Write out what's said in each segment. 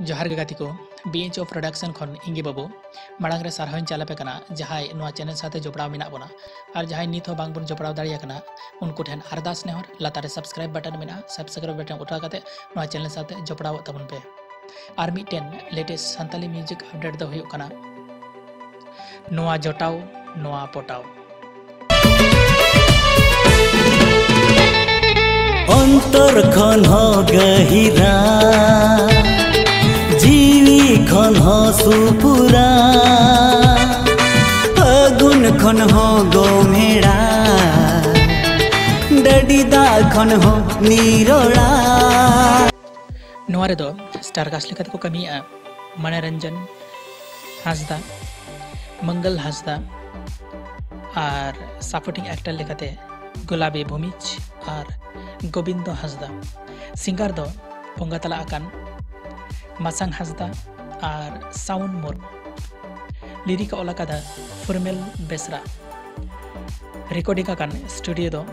जोहार गाती को बीएच ओ प्रोडक्शन खन इंगे बाबू। मांग सारहन चलापे जहाँ चैनल साथ जोड़ा मेना बना। और जहाँ नित बन जोड़ा दाड़ा उनको अरदास नेहर, लातारे सब्सक्राइब बटन में सब्सक्राइब बटन उठा चैनल साथ जोड़ा तबन पे। और मिट्टन लेटेस्ट सानी म्यूज़िक अपडेट होना जोटाव पटाव। अंतर खन गहिरा। खन हो सुपुरा। फागुन खन गोमेड़ा। डडीदा खन हो नीरोड़ा। नोरे दो, स्टार लेकर को कमी मनोरंजन हासदा, मंगल हासदा और सपोर्टिंग एक्टर गुलाबी गोविंद हासदा सिंगार दो पोंगातला आकान मासांग हासदा और साउंड मुर्मू लिरिक ओलाकादा फुरमेल बेसरा रिकॉर्डिंग का स्टूडियो दो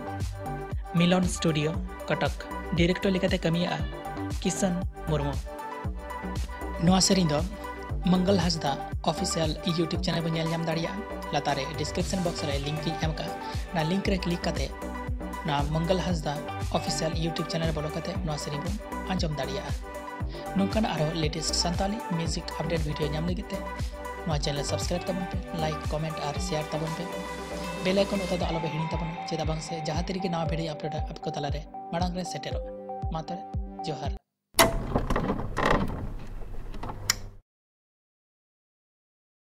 मिलन स्टूडियो कटक डायरेक्टर लेकाते कमिया किशन मुर्मू नोआ सेरिंग दो Mangal Hasda official YouTube channel बन नेल दाड़िया लातारे डिस्क्रिप्शन बॉक्स रे लिंक की ना ना Mangal Hasda official YouTube channel बोलो करते नोआ सेरिंग बन आंजम दाड़िया। नौकान और लेटेस्ट सानी म्यूज़िक अपडेट भिडियो नाम चैनल सब्सक्राइब तबन पे लाइक, कमेंट और शेयर तब पे बेल आइकन उतना आलो हिड़ी तब चेदा से जहाँ तरीके नवा वीडियो अपलोड आपको तलारे मांग सेटेरो। मा जोहार।